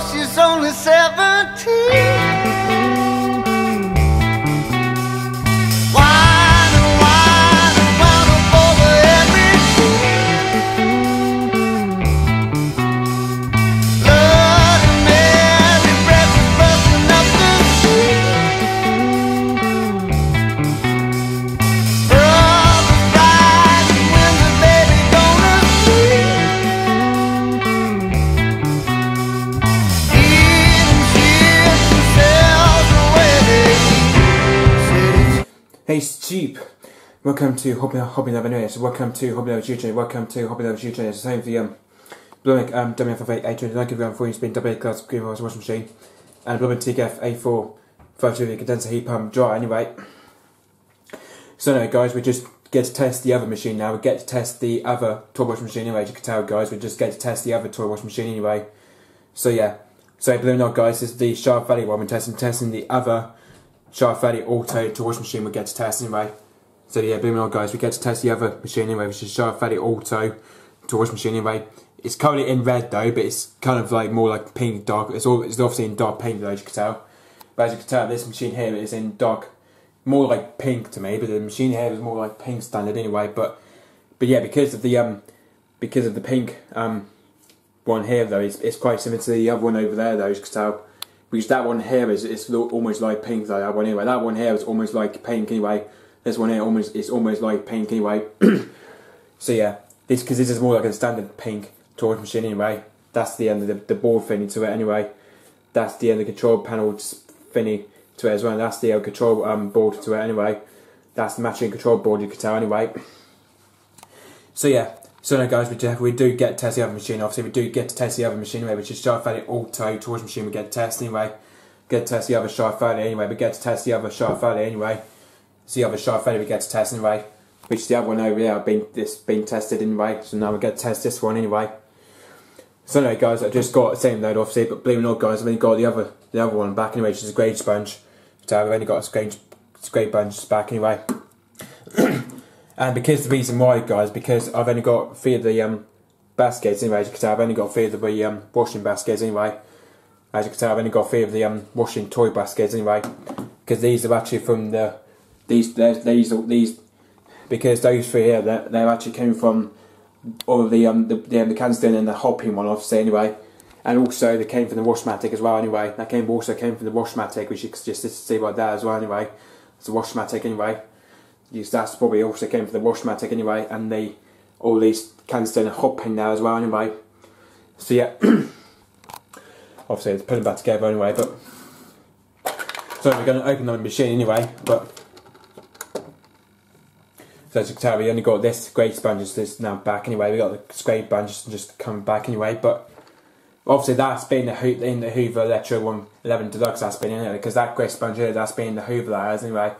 She's only 17. Welcome to Hobby Hobby Love anyway. So welcome to Hobby Love GJ. Welcome to Hobby Love GJ. It's the same for the um Blomberg um WFF8 820 like everyone for spin double A class greenhouse washing machine and Blomberg TGF A4 5 2 condenser heat pump dry anyway. So anyway guys we just get to test the other machine now. We get to test the other toy washing machine anyway, as you can tell guys, we just get to test the other toy washing machine anyway. So yeah. So or not guys, this is the Chad Valley one we're testing testing the other Chad Valley Auto toy washing machine we get to test anyway. So yeah, it or guys, we get to test the other machine anyway, which is Chad Valley Auto washing machine anyway. It's currently in red though, but it's kind of like more like pink, dark. It's all it's obviously in dark pink though, as you can tell. But as you can tell, this machine here is in dark, more like pink to me. But the machine here is more like pink standard anyway. But but yeah, because of the um because of the pink um one here though, it's, it's quite similar to the other one over there though, as you can tell. Because that one here is it's almost like pink though. That one anyway. That one here is almost like pink anyway. This one here almost it's almost like pink anyway. so yeah, this because this is more like a standard pink torch machine anyway. That's the end of the, the board thingy to it anyway. That's the end of the control panel thingy to it as well. That's the uh, control um, board to it anyway. That's the matching control board you can tell anyway. So yeah, so now guys, we do, we do get to test the other machine. Obviously, we do get to test the other machine anyway, which is Chad Valley Auto Torch machine. We get to test anyway. Get to test the other Chad Valley anyway. We get to test the other Chad Valley anyway. It's the other Valley we get to test anyway. Which the other one over there been this been tested anyway. So now we get to test this one anyway. So anyway, guys, I just got the same load obviously, but believe it or not, guys, I've only got the other the other one back anyway, which is a grade sponge. So I've only got a grade grade sponge back anyway. And because the reason why, guys, because I've only got three of the um, baskets anyway. As you can tell, I've only got three of the um, washing baskets anyway. As you can tell, I've only got three of the um, washing toy baskets anyway. Because these are actually from the these these these, because those three here they're, they're actually came from all of the um the the, the Canston and the hopping one obviously anyway. And also they came from the Washmatic as well anyway. That came also came from the Washmatic, which you can just see right there as well anyway. It's a Washmatic anyway. Yes, that's probably also came from the Washmatic anyway, and the all these cans down hopping now as well anyway. So yeah, obviously it's putting back together anyway. But so we're going to open the machine anyway. But as we only got this grey sponge just now back anyway. We got the scrape sponge just coming back anyway. But obviously that's been the Ho- in the Hoover Electro 111 Deluxe. That's been in it because that grey sponge here that's been the Hoover that has anyway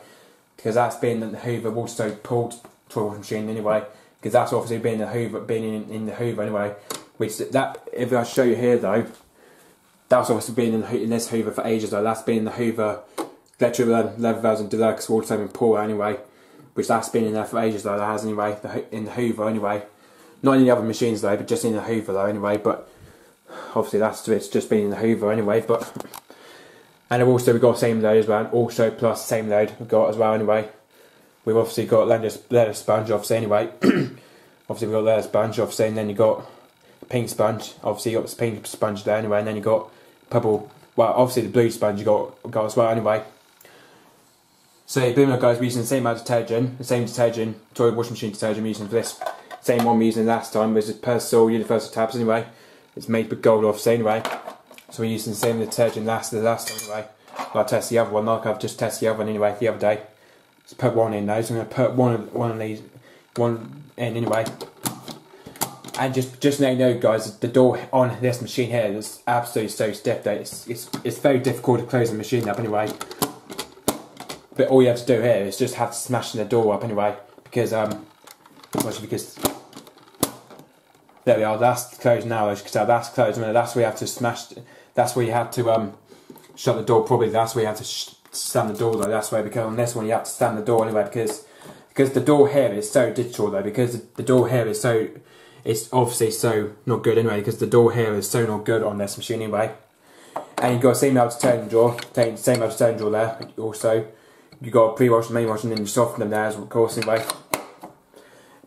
because that's been the Hoover Waterstone pulled washing machine anyway. Because that's obviously been the Hoover, been in, in the Hoover anyway. Which that, if I show you here though, that's obviously been in, in this Hoover for ages though. That's been the Hoover Electric 11,000 Deluxe Waterstone pull anyway. Which that's been in there for ages though. That has anyway the, in the Hoover anyway. Not in the other machines though, but just in the Hoover though anyway. But obviously that's it's just been in the Hoover anyway. But and also we've got same load as well, also plus same load we've got as well anyway. We've obviously got leather, leather sponge obviously anyway. obviously we've got leather sponge obviously and then you got pink sponge. Obviously you got pink sponge there anyway, and then you got purple well obviously the blue sponge you got got as well anyway. So boom guys we're using the same amount of detergent, the same detergent, toilet washing machine detergent we're using for this. Same one we're using last time was this Persil Universal Tabs anyway. It's made with gold obviously anyway. So we're using the same detergent last the last time anyway. I'll test the other one like I've just tested the other one anyway the other day. Let's put one in now. So I'm gonna put one of one of these one in anyway. And just just now you know guys, the door on this machine here is absolutely so stiff that it's it's it's very difficult to close the machine up anyway. But all you have to do here is just have to smash the door up anyway. Because um well, because there we are, that's closed now as you can tell, that's closed. I mean, that's where you have to smash that's where you have to um shut the door probably that's where you have to stand the door though that's where because on this one you have to stand the door anyway because because the door here is so digital though because the door here is so it's obviously so not good anyway because the door here is so not good on this machine anyway And you got same amount of turn draw, same same amount of turn draw there. Also, you got pre-wash and main wash, and then you soften them there as well, of course anyway.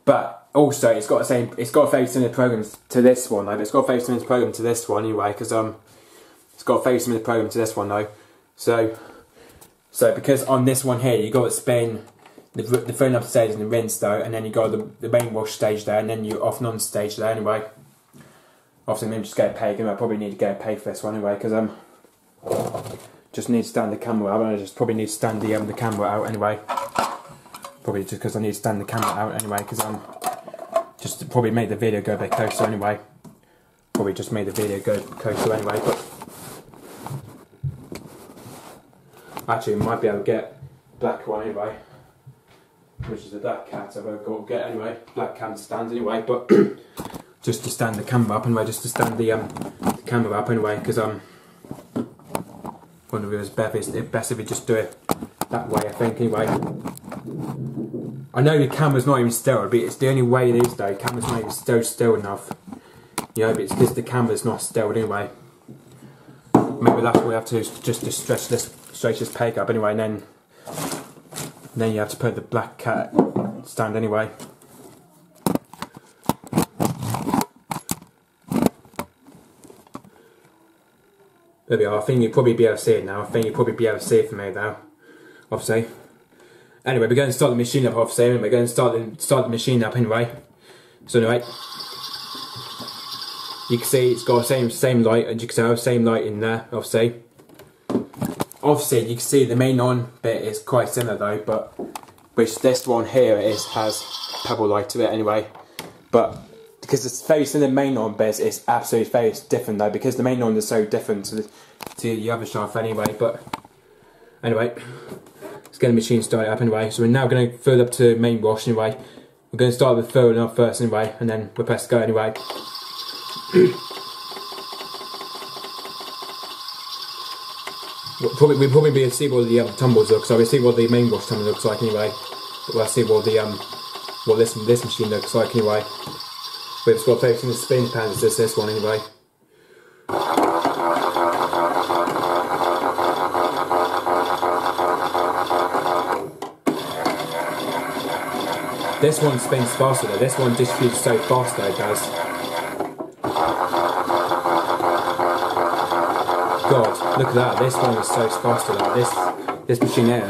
But also, it's got the same. It's got a very similar program to this one. Though. It's got a very similar program to this one anyway, because um, it's got a very similar program to this one though. So, so because on this one here, you got to spin the the phone up stage and the rinse though, and then you got the the main wash stage there, and then you off and on stage there anyway. Obviously, maybe just get a pay. I probably need to get a pay for this one anyway, because um, just need to stand the camera out. I just probably need to stand the um the camera out anyway. Probably just because I need to stand the camera out anyway, because I'm just probably make the video go a bit closer anyway. Probably just made the video go closer anyway, but actually, might be able to get black one anyway, which is a black cat. I've got to get anyway. Black cat stand anyway, but just to stand the camera up anyway, just to stand the um the camera up anyway, because um one of it was best, it's best if we just do it that way, I think, anyway. I know the camera's not even still, but it's the only way it is, though. Camera's not even still still enough. You know, but it's because the camera's not still anyway. Maybe that's what we have to do, just to stretch this, stretch this peg up anyway, and then, then you have to put the black cat stand anyway. There we are. I think you'll probably be able to see it now. I think you'll probably be able to see it from here now. Obviously. Anyway, we're going to start the machine up, obviously. We're going to start the, start the machine up anyway. So anyway. You can see it's got the same same light, and you can see same light in there, obviously. Obviously, you can see the main on bit is quite similar though, but which this one here is has pebble light to it anyway. But because it's very similar main on bits, it's absolutely very different though because the main on is so different to the, to the other shaft anyway. But anyway, let's get the machine started up anyway. So we're now going to fill up to main wash anyway. We're going to start with filling up first anyway, and then we'll press go anyway. We'll probably we'll probably be able to see what the um, tumbles look. So we'll see what the main wash tumble looks like anyway. We'll see what the um what this this machine looks like anyway. But it's got facing the spin pan as this one anyway. This one spins faster though. This one distributes so fast though it does. God, look at that. This one is so faster though. This this machine here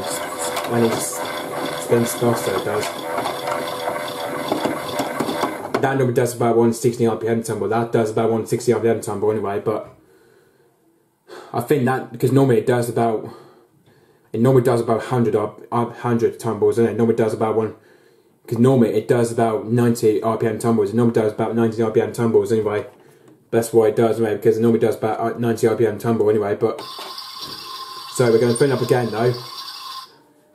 when it spins faster it does. That number does about 160 RPM tumble. That does about 160 RPM tumble anyway, but I think that because normally it does about it normally does about 100 up 100 tumbles and it normally does about one because normally it does about 90 RPM tumbles. It normally does about 90 RPM tumbles anyway. That's why it does anyway because it normally does about uh, 90 RPM tumble anyway. But so we're going to fill it up again though,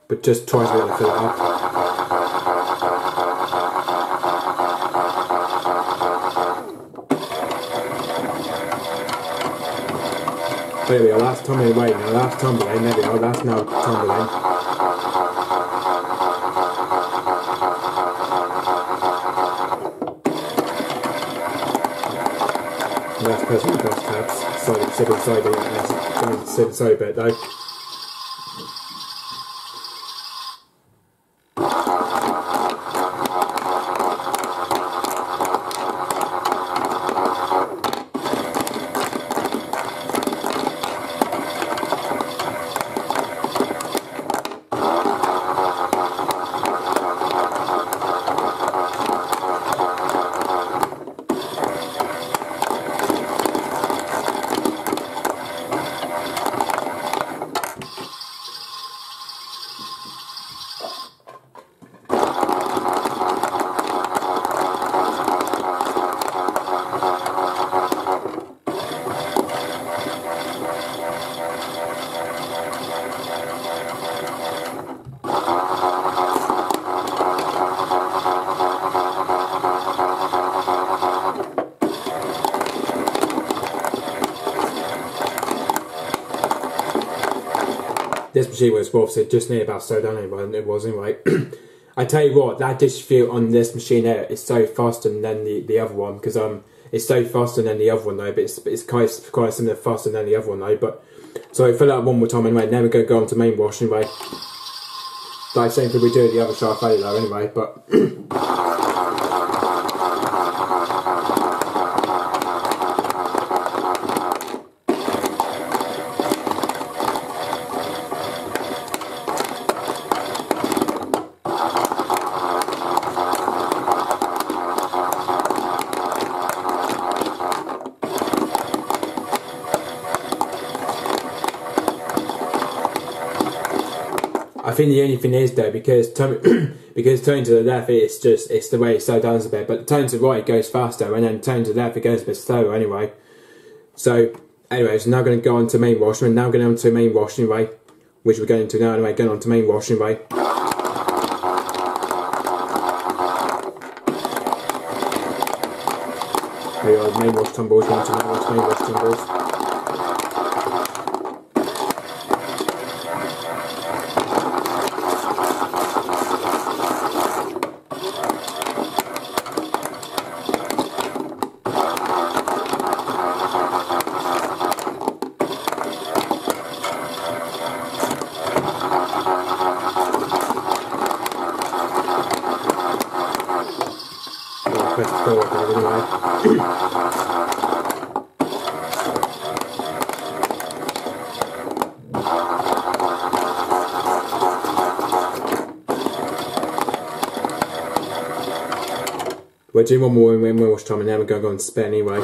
but just twice we're going to fill it up. There we are, that's tumbling away now, that's tumbling, there we are, that's now tumbling. That's pressing press tabs, side, sit inside it, that's going to sit inside a bit though. Machine was obviously just near about so done anyway, it was anyway. I tell you what, that dish feel on this machine here is so faster than the, the other one because um It's so faster than the other one though, but it's it's quite quite similar faster than the other one though. But so fill that one more time anyway. Then we're gonna go on to main wash anyway. Like same thing we do at the other Chad Valley though anyway. But think the only thing is though because because turning to the left it's just it's the way it slows down a bit, but turning to the right it goes faster, and then turning to the left it goes a bit slower anyway. So anyway, so now going to go on to main wash, and now going on to main wash anyway, which we're going to now anyway. Going on to main wash anyway. There you are, main wash tumbles, going to main wash, main wash tumbles. Well, press forward there anyway. We're doing one more in Welsh time and then we're going to go and spin anyway.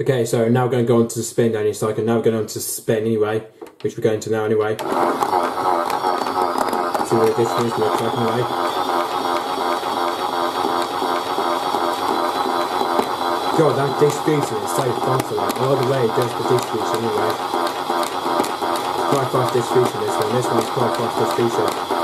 Okay, so now we're going to go on to the spin can now go on to spin anyway, which we're going to now anyway. Anyway. God, that distribution is so fast, like, all the way it does the distribution anyway. Quite fast distribution this one, this one is quite fast distribution. Someone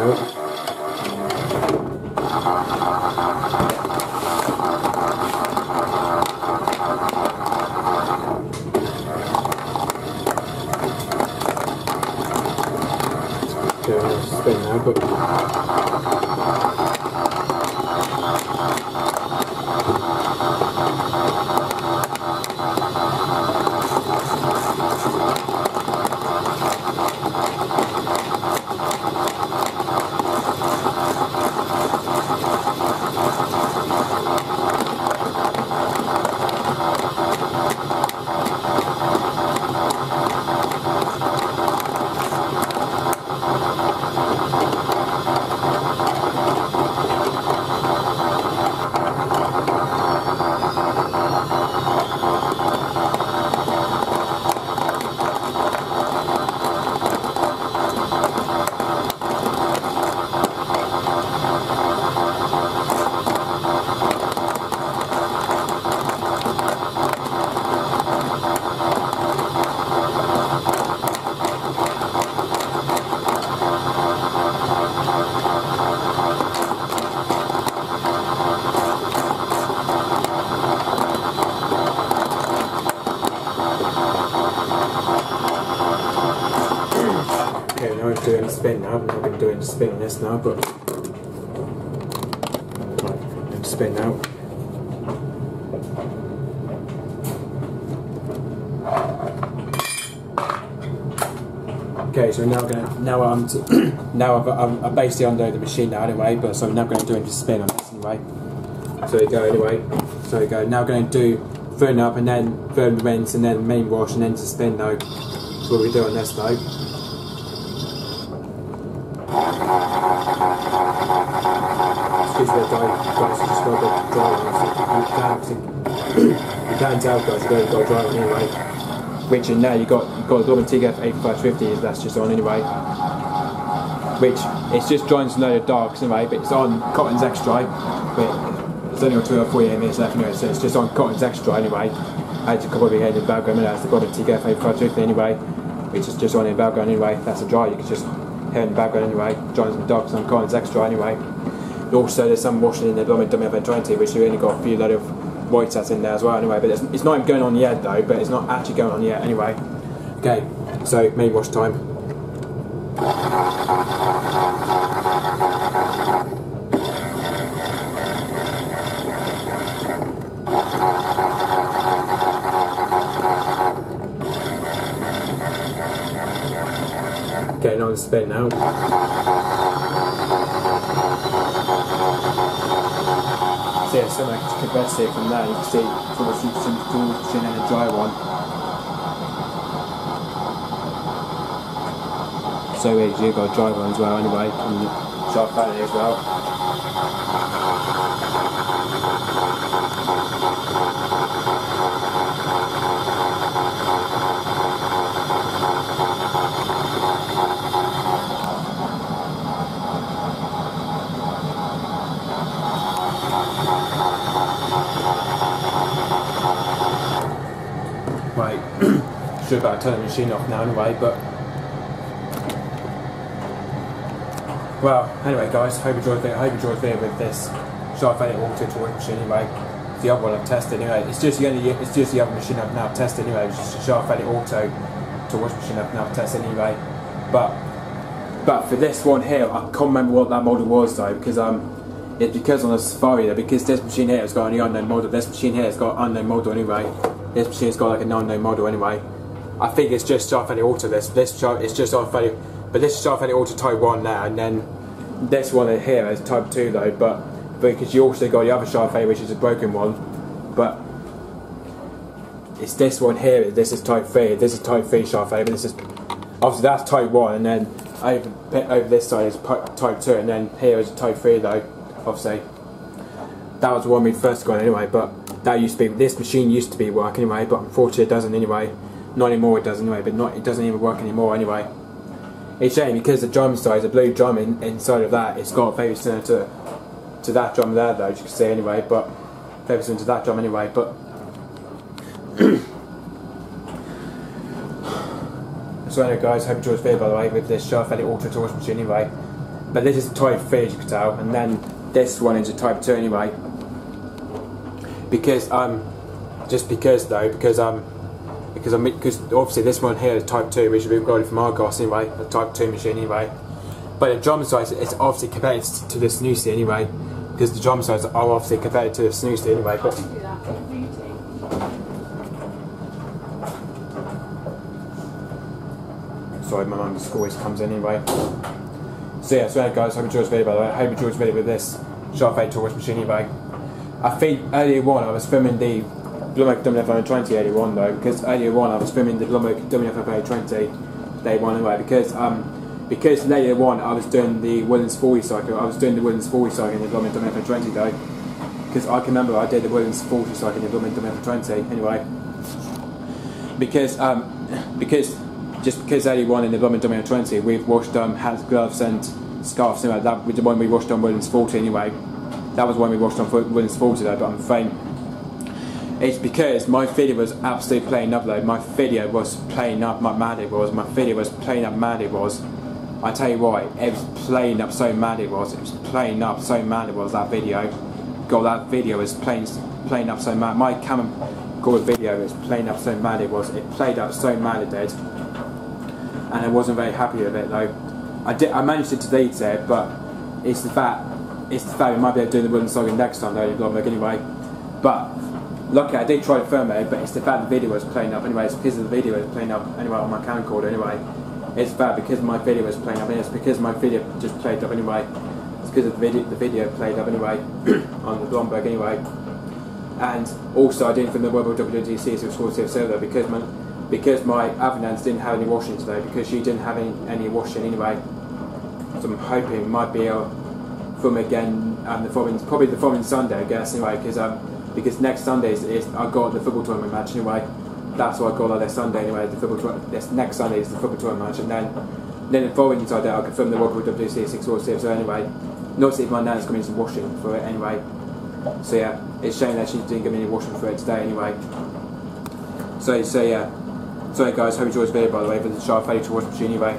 on, spin. I'm not going to do spin on this now, but right, to spin now. Okay, so now gonna now I'm t- now I've, I'm, I'm basically under the machine now anyway, but so now I'm going to do a spin on this anyway. So you go anyway. So you go. Now going to do firn up and then firn rinse and then main wash and then to spin though. That's what we do on this guys, just got a on. You can, you can tell guys, you got to on anyway. Which in there you got you got Dorman TGF 8550 that's just on anyway. Which it's just some load of darks anyway, but it's on Cotton's dry. But it's only got two or four minutes left anyway, so it's just on Cotton's dry anyway. I had to come over here in background that's the Dorman TGF 8550 anyway. Which is just on in background anyway. That's a dry, you can just hear in the background anyway. Drying the darks on Cotton's dry anyway. Also, there's some washing in the Blooming Dummy F20, which we only got a few load of white sats in there as well anyway, but it's, it's not even going on yet though, but it's not actually going on yet anyway. Okay, so main wash time. Getting on the spin now. Yeah, so like competitive from there, you can see sort of some, cool machine and a dry one. So yeah, you got a dry one as well anyway, and sharp fanny as well. Should about turn the machine off now anyway, but well, anyway, guys, hope you enjoyed it. Hope you enjoyed the with this Sharp Edit Auto to wash machine anyway. It's the other one I've tested anyway. It's just the only, it's just the other machine I've now tested anyway. It's just a Sharp Edit Auto to wash machine I've now tested anyway. But but for this one here, I can't remember what that model was though, because um, it's because on the Safari though, because this machine here has got an unknown model. This machine here has got an unknown model anyway. This machine's got like an unknown model anyway. I think it's just Sharp Edit Auto. This this it's just Sharp Edit, but this is Sharp Edit Auto Type One now, and then this one here is Type Two though. But because you also got the other Sharp Edit, which is a broken one, but it's this one here. This is Type Three. This is Type Three Sharp Edit. But this is obviously that's Type One, and then over over this side is Type Two, and then here is Type Three though. Obviously, that was the one we first got anyway. But that used to be this machine used to be work anyway, but unfortunately it doesn't anyway. Not anymore. It does anyway, but not it doesn't even work anymore anyway. It's shame because the drum size, the blue drum in, inside of that, it's got very similar to to that drum there though, as you can see anyway. But very similar to that drum anyway. But so anyway, guys, hope you enjoyed this video by the way with this Sharp Edit Auto Torch machine anyway. But this is Type 3 as you can tell, and then this one is a Type 2 anyway. Because um, just because though, because um, because I'm because obviously this one here is Type 2, which we've got it from Argos anyway, a Type 2 machine anyway. But the drum size is obviously compared to the Snoozy anyway, because the drum size are obviously compared to the Snoozy anyway. But sorry, my mum just always comes anyway. So yeah, so yeah, guys, hope you enjoyed this video by the way. I hope you enjoyed this video with this Sharp 8 Torch machine anyway. I think earlier on I was filming the Blomberg WF 20 81 though, because earlier on I was filming the Blomberg WF 20 day one anyway, because um because later on I was doing the Woodlands 40 cycle, I was doing the Woodlands 40 cycle in the Blomberg WF 20 though, because I can remember I did the Woodlands 40 cycle in the Blomberg WF 20 anyway, because um because just because earlier on in the Blomberg WF 20 we've washed um hats, gloves and scarves anyway, that was the one we washed on Woodlands 40 anyway. That was when we washed on Women's 40 though, but I'm afraid it's because my video was absolutely playing up though. My video was playing up my mad it was. My video was playing up mad it was. I tell you what, it was playing up so mad it was. It was playing up so mad it was that video. God, that video was playing playing up so mad. My camera good video was playing up so mad it was. It played up so mad it did, and I wasn't very happy with it though. I did. I managed to delete it, but it's the fact. It's the fact we might be able to do the Wooden Saga next time, though, in Blomberg anyway. But luckily, I did try film it, but it's the fact the video was playing up anyway. It's because the video was playing up anyway on my camcorder anyway. It's bad because my video was playing up, and it's because my video just played up anyway. It's because of the video, the video played up anyway on the Blomberg anyway. And also, I didn't film the World WDC as exclusive server because my because my Avenans didn't have any washing today because she didn't have any, any washing anyway. So I'm hoping might be able to film again and the following probably the following Sunday I guess anyway because um because next Sunday is, is I got the football tournament match anyway. That's I got like this Sunday anyway. The football tour- this next Sunday is the football tournament match and then then the following Sunday I'll confirm the World War WC six or six. So anyway, not see if my nan's coming to washing for it anyway. So yeah, it's shame that she didn't me any washing for it today anyway. So so yeah. Sorry guys, hope you enjoyed this video by the way for the Sharp Failure to Wash Machine anyway.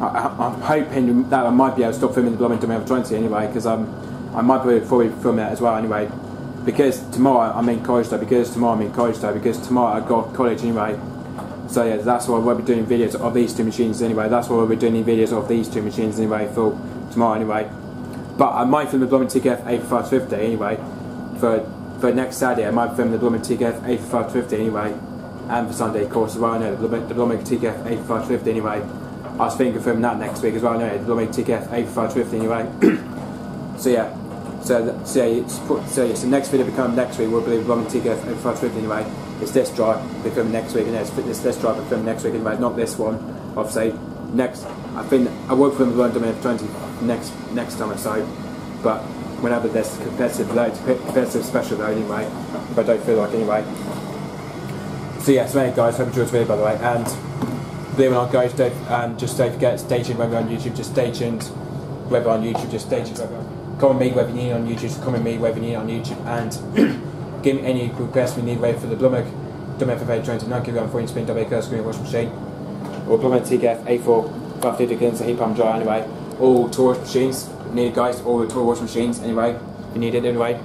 I, I'm hoping that I might be able to stop filming the Bloomington Mail 20 anyway because um, I might be probably film it as well anyway. Because tomorrow I'm in college though, because tomorrow I'm in college though, because tomorrow I got college anyway. So yeah, that's why we'll be doing videos of these two machines anyway. That's why we'll be doing videos of these two machines anyway for tomorrow anyway. But I might film the Bloomington TKF 8550 anyway. For for next Saturday I might film the Bloomington TKF 8550 anyway. And for Sunday of course as well, I know the the Bloomington TKF 8550 anyway. I was thinking of filming that next week as well, I know the Bloomington TKF 8550 anyway. so yeah. So, so, yeah, so, yeah, so next video become next week We'll be the Bloomington TKF 8550 anyway. It's this drive film next week and it's this this drive film next week anyway, not this one. Obviously next I think I will film the London F20 next next time or so. But whenever there's competitive load, competitive special though anyway, if I don't feel like anyway. So yeah, so anyway guys, hope you enjoyed this video by the way, and believe it or not guys, don't, um, just don't forget, stay tuned when we're on YouTube, just stay tuned, whether on YouTube, just stay tuned, whether you need on YouTube, me whether you need on YouTube, and give me any requests we need ready for the Blomberg, WFFA 29 kg 14 spin double curve screen washing machine, or Blomberg TKF A4 550 against the heat pump dryer anyway, all tool wash machines, needed guys, all the tool wash machines anyway, you need it anyway.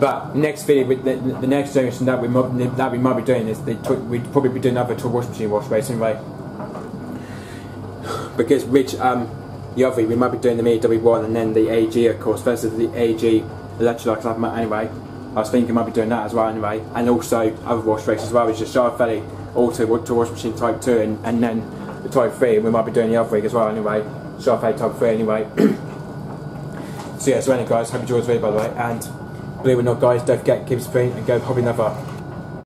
But next video, with the, the next generation that we might, that we might be doing is we'd probably be doing another tool wash machine wash race anyway. Because Rich, um, the other we might be doing the Me W1 and then the AG of course versus the AG Electrolux Lab anyway. I was thinking I might be doing that as well anyway, and also other wash races as well, which is Chad Valley, also to wash machine type 2 and, and then the type 3 and we might be doing the other week as well anyway. Chad Valley type 3 anyway. so yeah, so anyway guys, hope you enjoyed this video by the way and believe it or not guys, don't forget keep spring and go hobby another